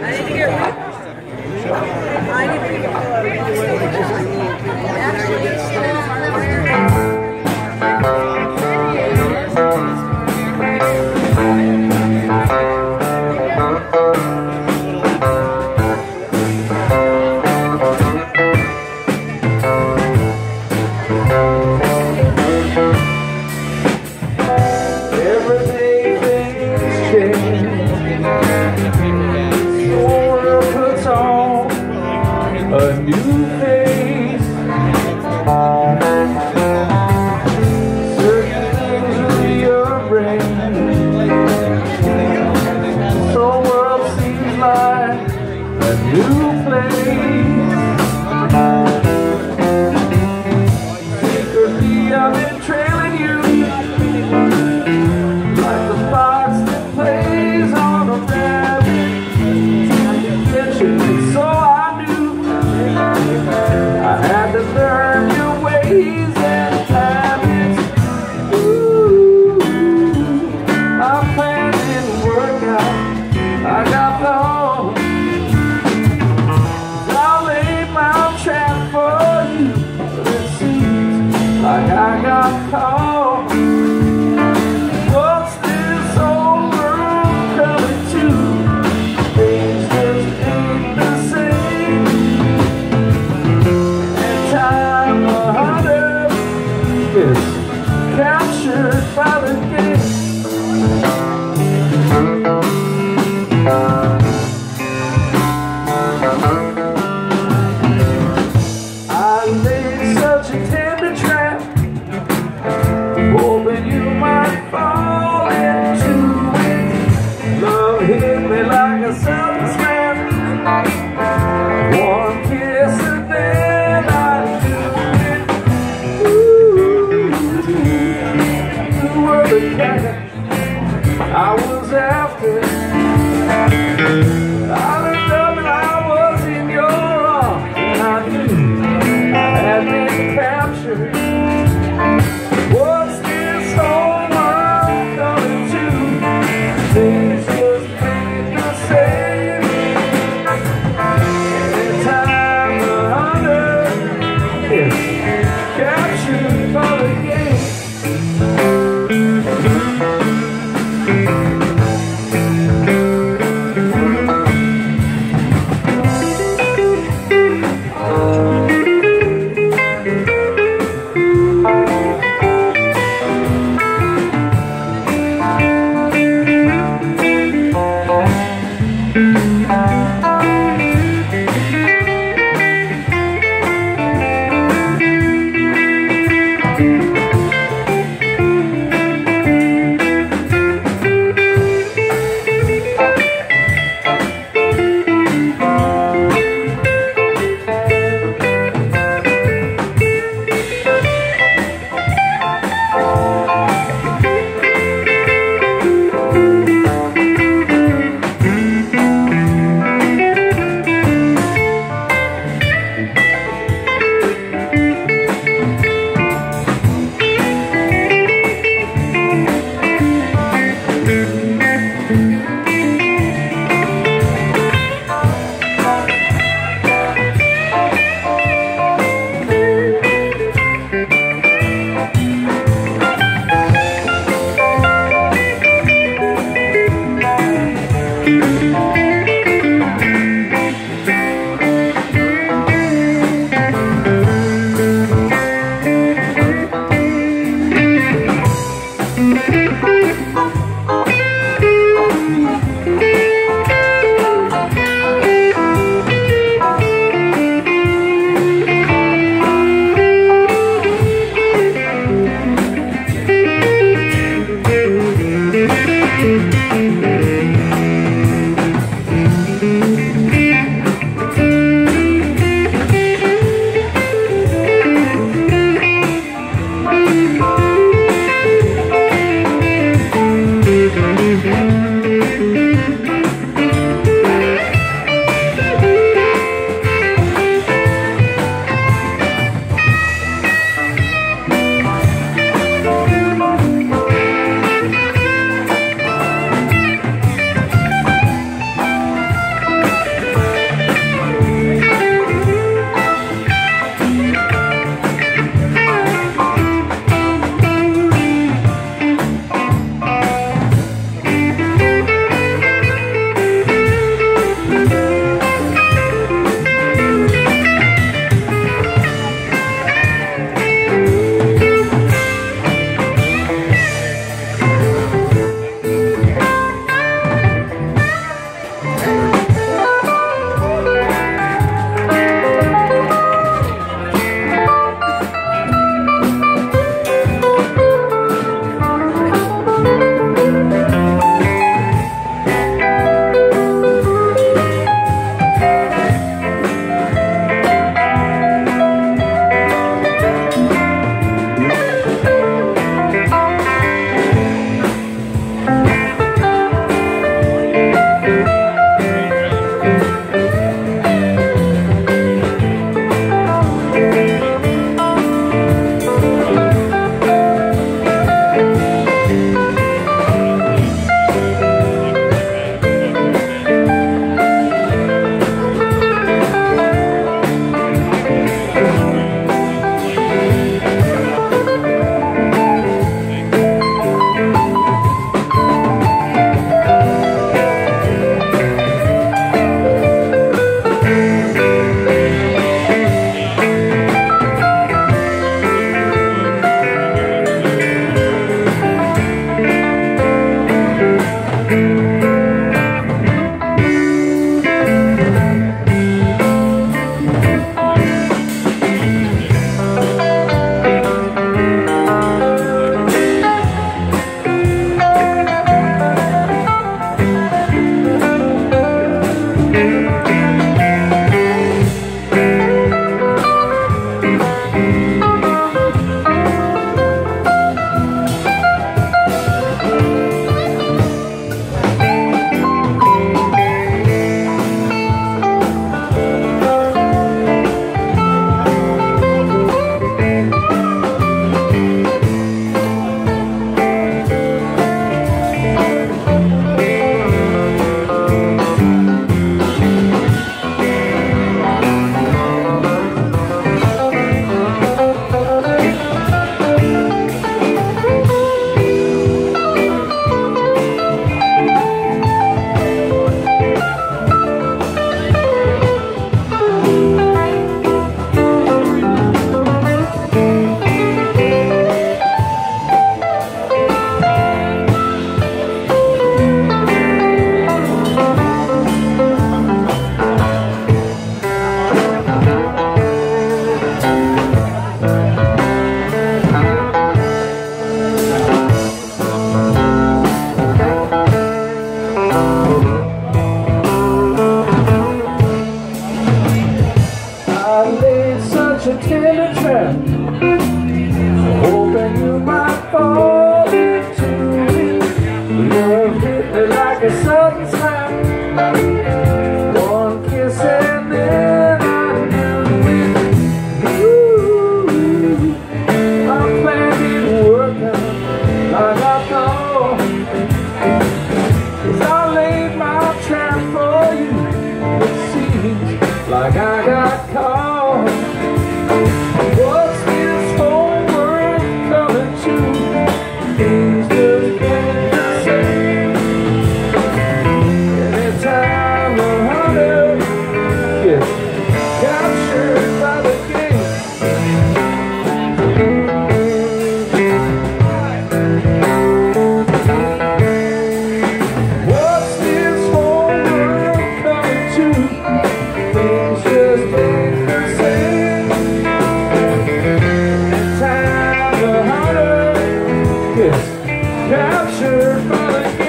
I got the home. All I was after like I got caught. captured by the